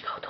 去搞的。